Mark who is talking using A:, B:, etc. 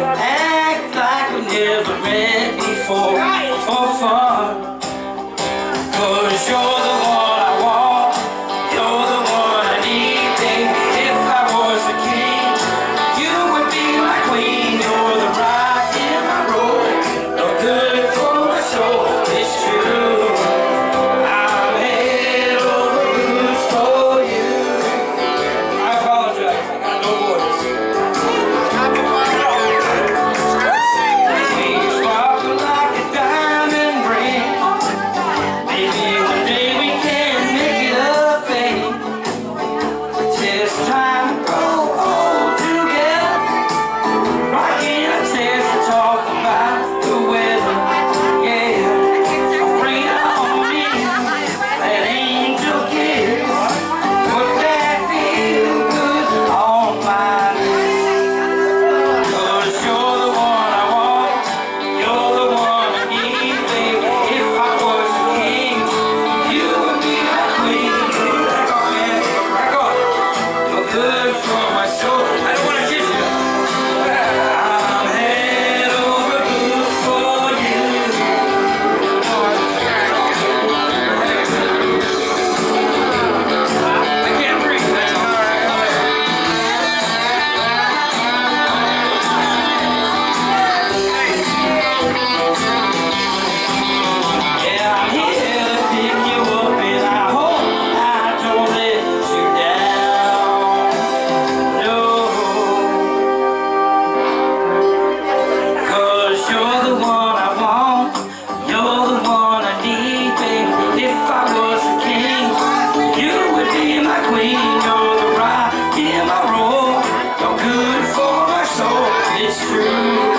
A: Act like we never met before, for fun. Cause you're the street.